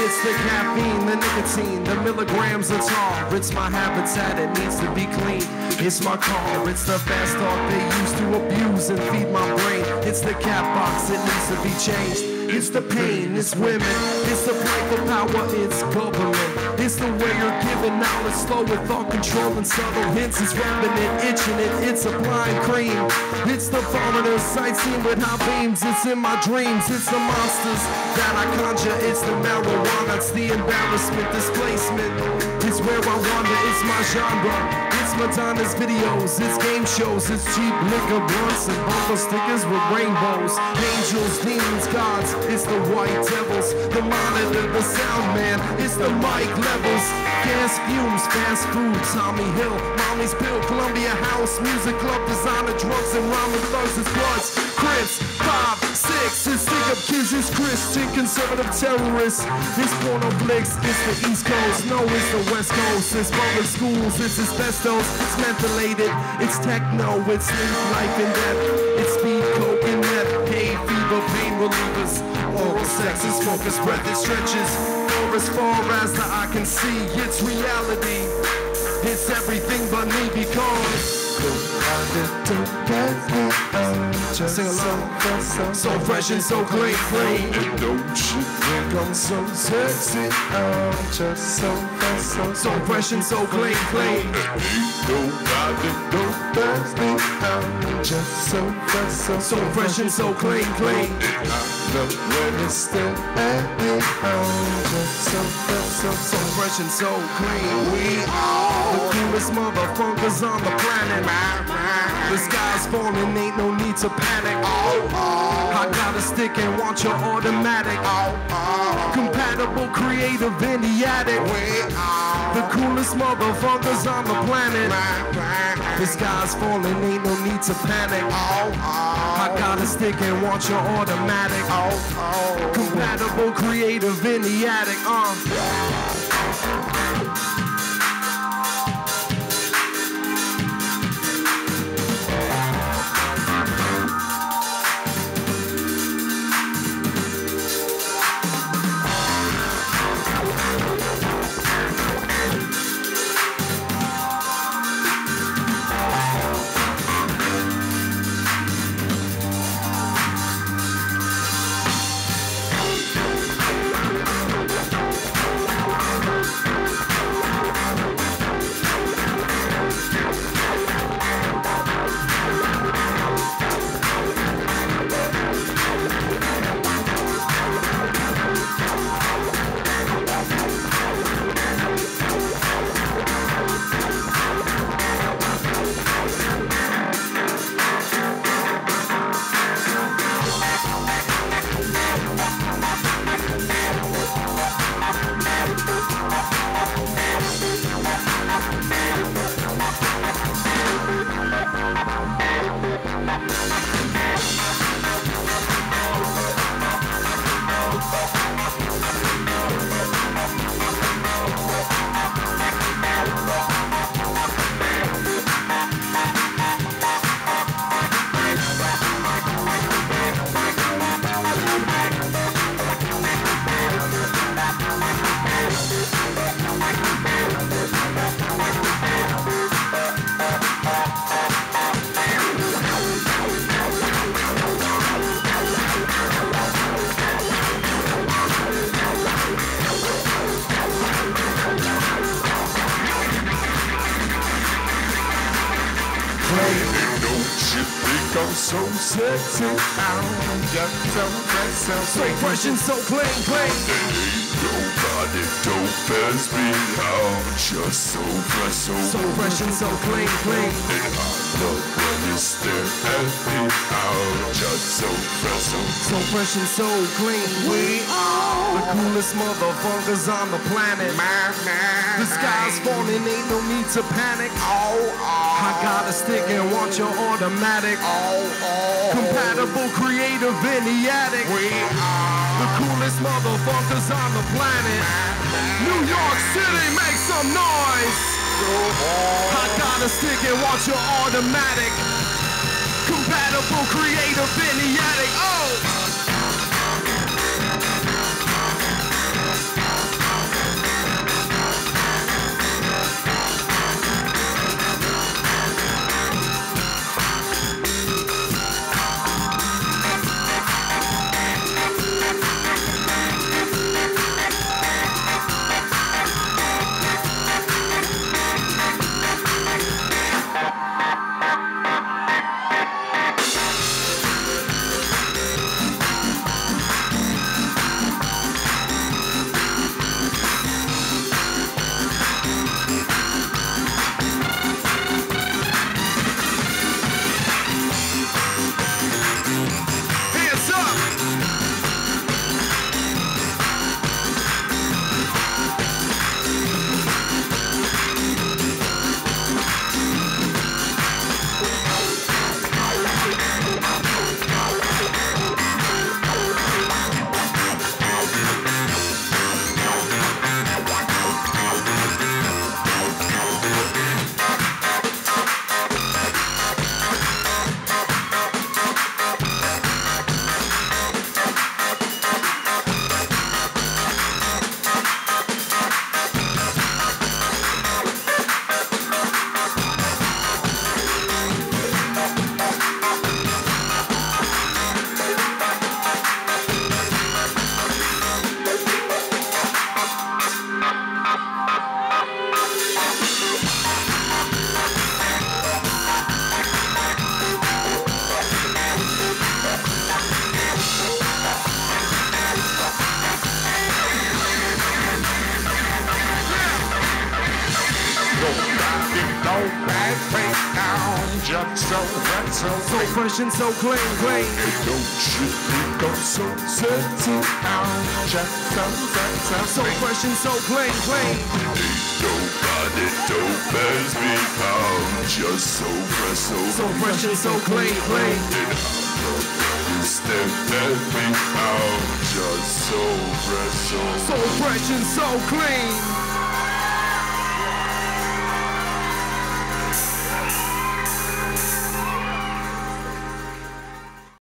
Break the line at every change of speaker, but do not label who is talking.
It's the caffeine, the nicotine, the milligrams of tar. It's my habitat, it needs to be clean. It's my car, it's the fast talk they used to abuse and feed my brain. It's the cat box, it needs to be changed. It's the pain, it's women, it's the fight for power, it's government. It's the way you're giving out. It's slow with thought control and subtle hints. It's rubbing it, itching it, it's applying cream. It's the foreigner sightseeing with high beams. It's in my dreams, it's the monsters that I conjure. It's the marijuana, it's the embarrassment, displacement. It's where I wander, it's my genre. Madonna's videos, it's game shows, it's cheap liquor blunts and bumper stickers with rainbows. Angels, demons, gods, it's the white devils. The monitor, the sound man, it's the mic levels. Gas fumes, fast food, Tommy Hill, Mommy's Pill, Columbia House, Music Club, designer drugs and rhyming thugs, it's bloods, Crips, five, it's stick up kids, it's Christian conservative terrorists. It's porno flicks, it's the East Coast, no, it's the West Coast, it's public schools, it's asbestos, it's mentholated, it's techno, it's life and death, it's speed, coke and meth, hay fever, pain relievers, oral sex, it's focus, breath, it stretches, or as far as the eye can see, it's reality, it's everything but me because. Along. So fresh and so clean, clean.
And don't you think I'm so sexy? I'm just so fresh, so
So fresh and so clean, clean.
Ain't nobody don't pass. I'm just so fresh, so
So fresh and so clean, clean.
And I when. I'm just so fresh, so
So fresh and so clean. We the coolest motherfuckers on the planet. The sky's falling, ain't no need to panic. I got a stick and want your automatic. Compatible, creative in the attic. The coolest motherfuckers on the planet. The sky's falling, ain't no need to panic. I got a stick and want your automatic. Compatible, creative in the attic. Uh.
So sexy? I'm just so fresh, so
So fresh and so clean, clean.
Ain't nobody dope as me. I'm just so fresh, so,
So fresh and so clean, clean.
Love when you stare at me. I'm just so fresh, so
So fresh and so clean. We are the coolest motherfuckers on the planet. Man, man, The sky's falling, ain't no need to panic. Oh, oh. I got a stick and want your automatic. Oh, oh. Compatible, creative in the attic. We are the coolest motherfuckers on the planet. New York City, make some noise. I got a stick and want your automatic. Compatible, creative attic. Oh!
Just so wet, so
So fresh and so clean, clean.
Ain't no shit become so sexy out, just so wet, so
So fresh and so clean, clean.
Nobody dope as me out, just so fresh, so
So fresh and so clean, clean.
Step at me out, just so fresh, so
So fresh and so clean.